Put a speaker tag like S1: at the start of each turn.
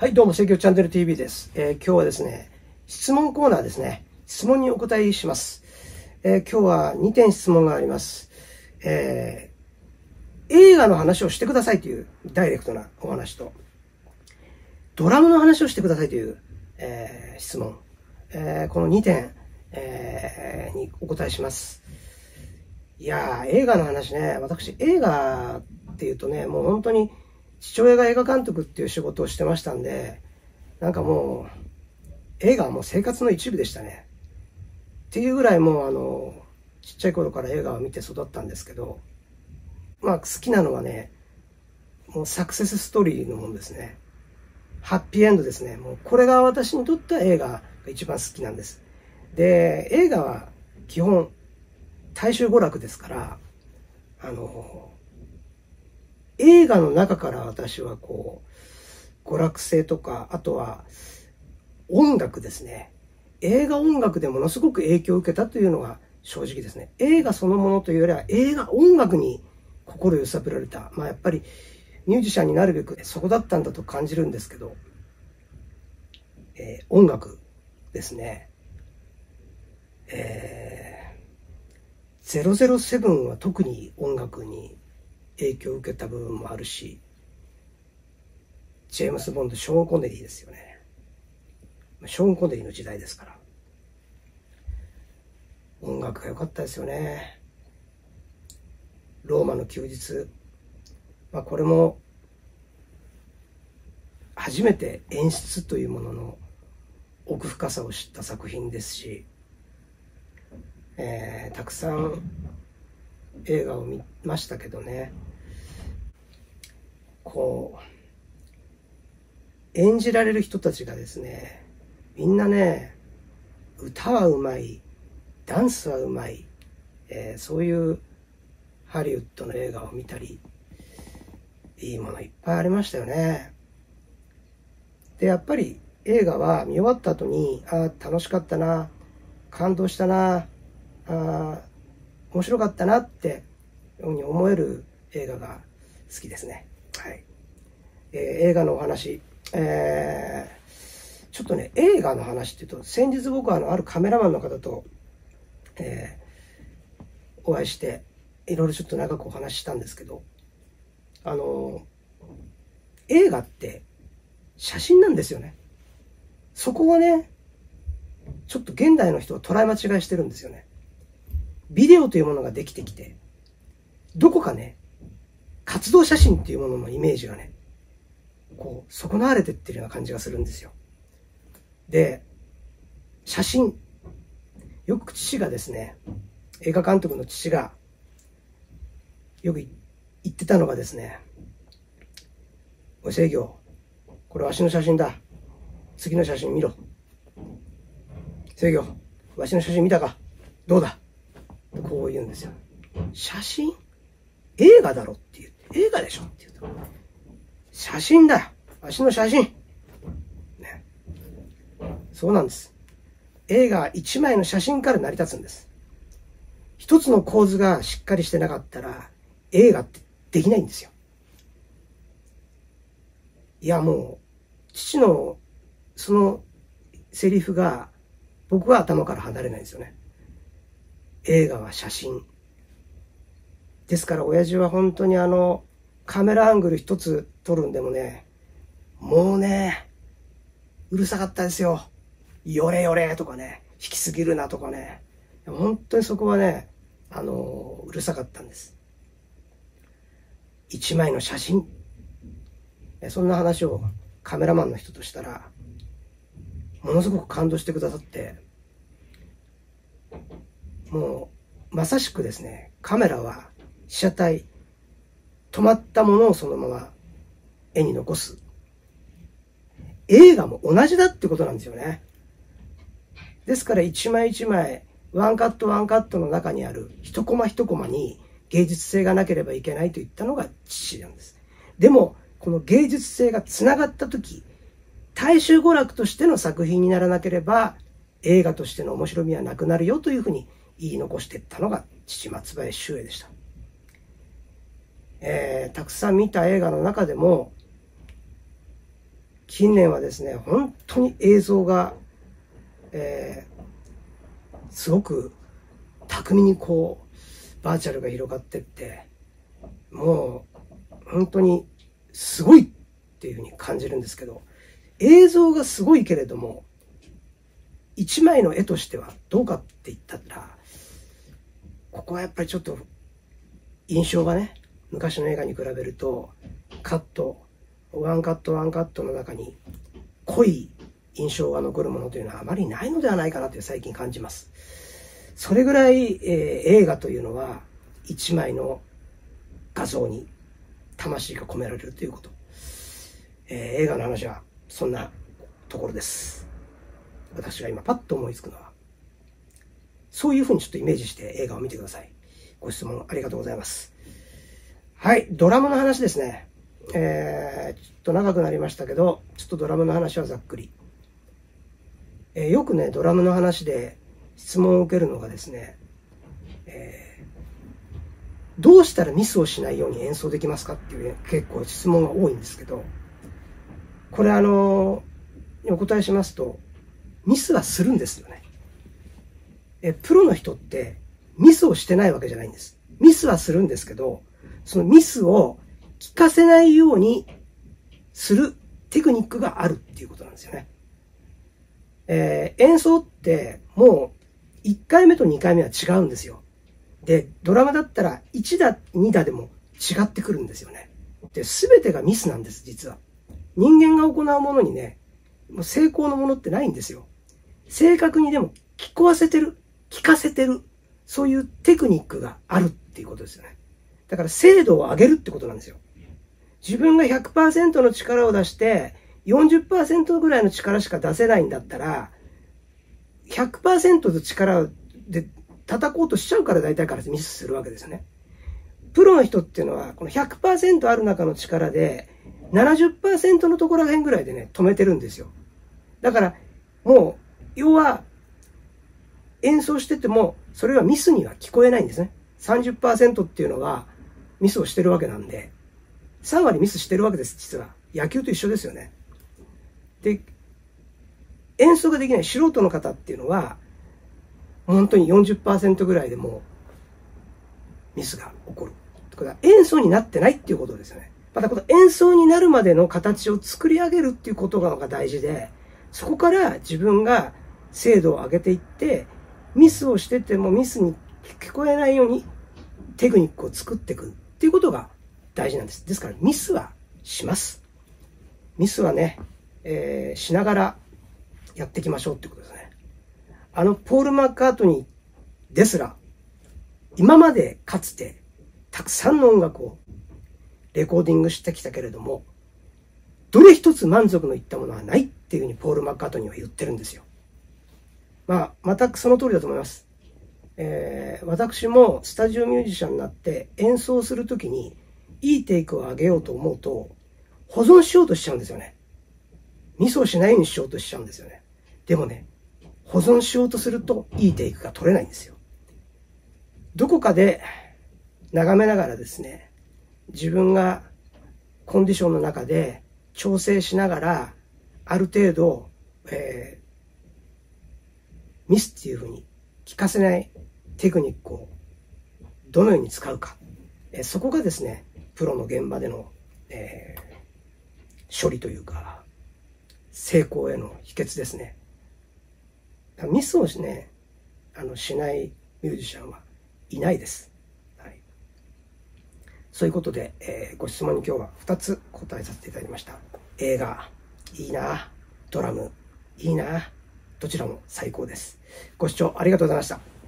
S1: はい、どうも、制御チャンネル TV です。えー今日はですね、質問コーナーですね。質問にお答えします。えー今日は2点質問があります。えー映画の話をしてくださいというダイレクトなお話と、ドラムの話をしてくださいという、え質問。えーこの2点、えにお答えします。いやー、映画の話ね、私映画っていうとね、もう本当に父親が映画監督っていう仕事をしてましたんで、なんかもう、映画はもう生活の一部でしたね。っていうぐらいもうあの、ちっちゃい頃から映画を見て育ったんですけど、まあ好きなのはね、もうサクセスストーリーのものですね。ハッピーエンドですね。もうこれが私にとっては映画が一番好きなんです。で、映画は基本大衆娯楽ですから、あの、映画の中から私はこう、娯楽性とか、あとは音楽ですね。映画音楽でものすごく影響を受けたというのが正直ですね。映画そのものというよりは映画音楽に心揺さぶられた。まあやっぱりミュージシャンになるべくそこだったんだと感じるんですけど、えー音楽ですね。えー、007は特に音楽に影響を受けた部分もあるし、ジェームス・ボンド、ショーン・コネリーですよね。ショーン・コネリーの時代ですから。音楽が良かったですよね。ローマの休日。まあこれも、初めて演出というものの奥深さを知った作品ですし、えーたくさん映画を見ましたけどねこう演じられる人たちがですねみんなね歌はうまいダンスはうまい、えーそういうハリウッドの映画を見たりいいものいっぱいありましたよねでやっぱり映画は見終わった後にああ楽しかったな感動したなあー面白かったなっていうふうに思える映画が好きですね。はい。えー映画のお話。えーちょっとね、映画の話っていうと、先日僕はあの、あるカメラマンの方と、えーお会いして、いろいろちょっと長くお話ししたんですけど、あの映画って写真なんですよね。そこはね、ちょっと現代の人は捉え間違いしてるんですよね。ビデオというものができてきて、どこかね、活動写真っていうもののイメージがね、こう、損なわれてってるような感じがするんですよ。で、写真。よく父がですね、映画監督の父が、よく言ってたのがですね、おい制御、これわしの写真だ。次の写真見ろ。制御、わしの写真見たかどうだこう言うんですよ。写真？映画だろって言って、映画でしょって言うと。写真だよわしの写真ね。そうなんです。映画は一枚の写真から成り立つんです。一つの構図がしっかりしてなかったら、映画ってできないんですよ。いや、もう、父の、そのセリフが、僕は頭から離れないんですよね。映画は写真。ですから、親父は本当にあの、カメラアングル一つ撮るんでもね、もうね、うるさかったですよ。よれよれとかね、引きすぎるなとかね。本当にそこはね、あの、うるさかったんです。一枚の写真。そんな話をカメラマンの人としたら、ものすごく感動してくださって、もう、まさしくですね、カメラは被写体、止まったものをそのまま絵に残す。映画も同じだってことなんですよね。ですから一枚一枚、ワンカットワンカットの中にある一コマ一コマに芸術性がなければいけないと言ったのが父なんです。でも、この芸術性がつながった時、大衆娯楽としての作品にならなければ、映画としての面白みはなくなるよというふうに言い残していったのが父松林周英でした。えーたくさん見た映画の中でも、近年はですね、本当に映像が、えー、すごく巧みにこう、バーチャルが広がってって、もう、本当にすごいっていうふうに感じるんですけど、映像がすごいけれども、一枚の絵としてはどうかって言ったら、ここはやっぱりちょっと印象がね、昔の映画に比べると、カット、ワンカットワンカットの中に濃い印象が残るものというのはあまりないのではないかなと最近感じます。それぐらい、えー、映画というのは一枚の画像に魂が込められるということ。えー、映画の話はそんなところです。私が今パッと思いつくのは、そういうふうにちょっとイメージして映画を見てください。ご質問ありがとうございます。はい、ドラムの話ですね。えー、ちょっと長くなりましたけど、ちょっとドラムの話はざっくり。えー、よくね、ドラムの話で質問を受けるのがですね、えー、どうしたらミスをしないように演奏できますかっていう、ね、結構質問が多いんですけど、これあのお答えしますと、ミスはするんですよね。え、プロの人ってミスをしてないわけじゃないんです。ミスはするんですけど、そのミスを聞かせないようにするテクニックがあるっていうことなんですよね。えー、演奏ってもう1回目と2回目は違うんですよ。で、ドラマだったら1打、2打でも違ってくるんですよね。で、全てがミスなんです、実は。人間が行うものにね、もう成功のものってないんですよ。正確にでも聞こわせてる、聞かせてる、そういうテクニックがあるっていうことですよね。だから精度を上げるってことなんですよ。自分が100%の力を出して、40%ぐらいの力しか出せないんだったら、100%の力で叩こうとしちゃうから大体からミスするわけですよね。プロの人っていうのは、この100%ある中の力で、70%のところら辺ぐらいでね、止めてるんですよ。だから、もう、要は、演奏してても、それはミスには聞こえないんですね。30%っていうのは、ミスをしてるわけなんで、3割ミスしてるわけです、実は。野球と一緒ですよね。で、演奏ができない素人の方っていうのは、本当に40%ぐらいでもミスが起こる。これは演奏になってないっていうことですよね。またこの演奏になるまでの形を作り上げるっていうことが大事で、そこから自分が精度を上げていって、ミスをしててもミスに聞こえないようにテクニックを作っていくっていうことが大事なんです。ですからミスはします。ミスはね、えー、しながらやっていきましょうってことですね。あの、ポール・マッカートニーですら、今までかつてたくさんの音楽をレコーディングしてきたけれども、どれ一つ満足のいったものはないっていうふうにポール・マッカートニーは言ってるんですよ。まあ、全くその通りだと思います。えー、私もスタジオミュージシャンになって演奏するときにいいテイクを上げようと思うと保存しようとしちゃうんですよね。ミスをしないようにしようとしちゃうんですよね。でもね、保存しようとするといいテイクが取れないんですよ。どこかで眺めながらですね、自分がコンディションの中で調整しながら、ある程度、えー、ミスっていうふうに聞かせないテクニックをどのように使うか。え、そこがですね、プロの現場での、えー、処理というか、成功への秘訣ですね。ミスをしね、あの、しないミュージシャンはいないです。はい。そういうことで、えー、ご質問に今日は2つ答えさせていただきました。映画、いいな。ドラム、いいな。どちらも最高です。ご視聴ありがとうございました。